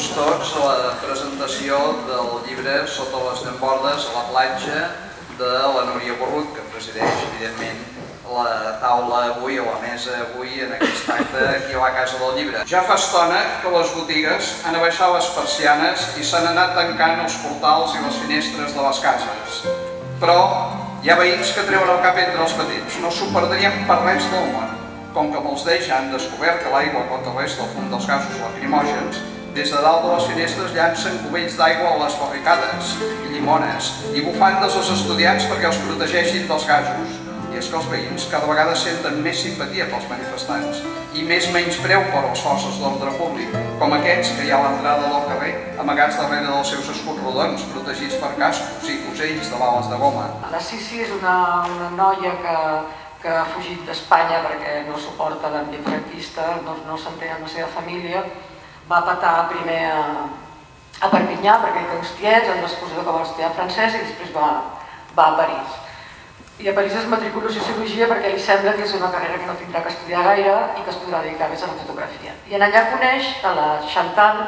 benvinguts tots a la presentació del llibre Sota les llambordes a la platja de la Núria Borrut, que presideix, evidentment, la taula avui, o la mesa avui, en aquest acte aquí a la Casa del Llibre. Ja fa estona que les botigues han abaixat les persianes i s'han anat tancant els portals i les finestres de les cases. Però hi ha veïns que treuen el cap entre els petits. No s'ho perdrien per res del món com que molts d'ells han descobert que l'aigua contrarresta el fum dels gasos lacrimògens, des de dalt de les finestres llancen cubells d'aigua a les barricades, i llimones, i bufandes als estudiants perquè els protegeixin dels gasos. I és que els veïns cada vegada senten més simpatia pels manifestants i més menyspreu per les forces d'ordre públic, com aquests que hi ha a l'entrada del carrer, amagats darrere dels seus escuts rodons, protegits per cascos i fusells de bales de goma. La Sissi és una, una noia que que ha fugit d'Espanya perquè no suporta l'ambient franquista, no, no s'entén amb la seva família, va patar primer a, a Perpinyà perquè hi Castiets, en l'excursió que va estudiar francès i després va, va a París. I a París es matricula a Sociologia perquè li sembla que és una carrera que no tindrà que estudiar gaire i que es podrà dedicar més a la fotografia. I en allà coneix a la Chantal,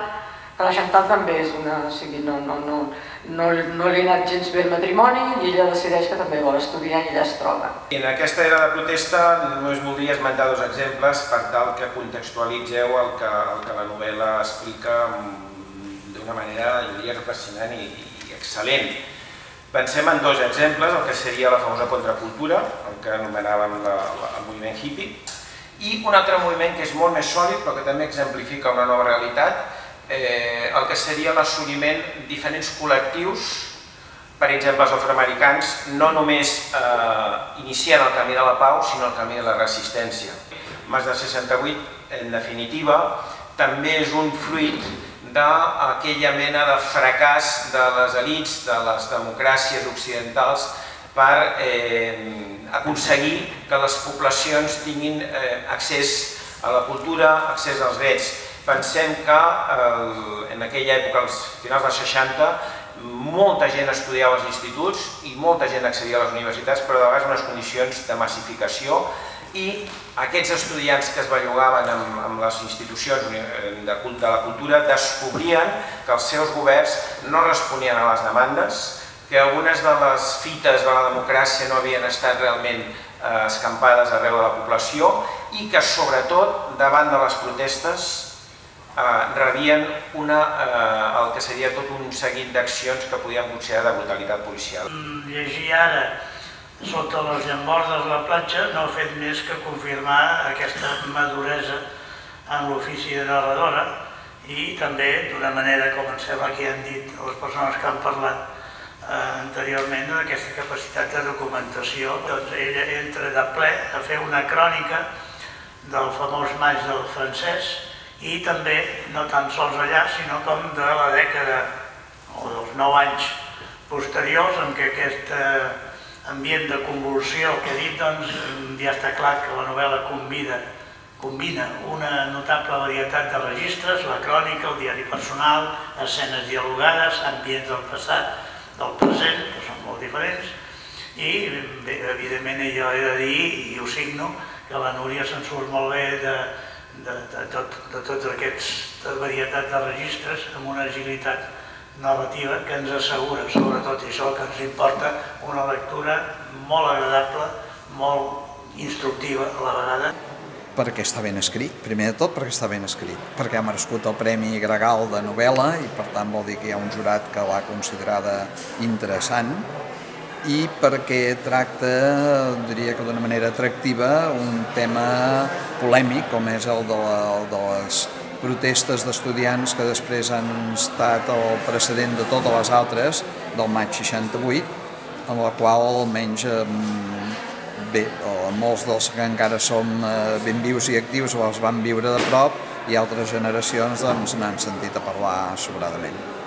que la Chantal també és una... O sigui, no, no, no, no, no li ha anat gens bé el matrimoni i ella decideix que també vol estudiar i allà es troba. En aquesta era de protesta només voldria esmentar dos exemples per tal que contextualitzeu el que, el que la novel·la explica d'una manera, jo diria fascinant i, i excel·lent. Pensem en dos exemples, el que seria la famosa contracultura, el que anomenàvem la, la, el moviment hippie, i un altre moviment que és molt més sòlid però que també exemplifica una nova realitat, eh, el que seria l'assoliment diferents col·lectius, per exemple els afroamericans, no només eh, inicien el camí de la pau, sinó el camí de la resistència. Mas de 68, en definitiva, també és un fruit d'aquella mena de fracàs de les elites, de les democràcies occidentals, per eh, aconseguir que les poblacions tinguin eh, accés a la cultura, accés als drets. Pensem que eh, en aquella època, als finals dels 60, molta gent estudiava als instituts i molta gent accedia a les universitats, però de vegades unes condicions de massificació i aquests estudiants que es bellugaven amb, amb les institucions de, de la cultura descobrien que els seus governs no responien a les demandes, que algunes de les fites de la democràcia no havien estat realment eh, escampades arreu de la població i que sobretot davant de les protestes eh, rebien una, eh, el que seria tot un seguit d'accions que podien considerar de brutalitat policial. Mm, llegir ara sota les llambordes de la platja no ha fet més que confirmar aquesta maduresa en l'ofici de narradora i també d'una manera, com em sembla que han dit les persones que han parlat eh, anteriorment, d'aquesta capacitat de documentació. Doncs ella entra de ple a fer una crònica del famós maig del francès, i també no tan sols allà, sinó com de la dècada o dels nou anys posteriors en què aquest eh, ambient de convulsió que he dit, doncs ja està clar que la novel·la convida, combina una notable varietat de registres, la crònica, el diari personal, escenes dialogades, ambients del passat, del present, que són molt diferents, i evidentment jo he de dir, i ho signo, que la Núria se'n surt molt bé de, de, de, tot, de tots aquests varietat de registres amb una agilitat narrativa que ens assegura, sobretot, i això que ens importa, una lectura molt agradable, molt instructiva a la vegada. Perquè està ben escrit, primer de tot perquè està ben escrit, perquè ha merescut el Premi Gregal de novel·la i per tant vol dir que hi ha un jurat que l'ha considerada interessant i perquè tracta, diria que d'una manera atractiva, un tema polèmic com és el de, la, el de les protestes d'estudiants que després han estat el precedent de totes les altres del maig 68, en la qual almenys bé, molts dels que encara som eh, ben vius i actius els van viure de prop i altres generacions doncs n'han sentit a parlar sobradament.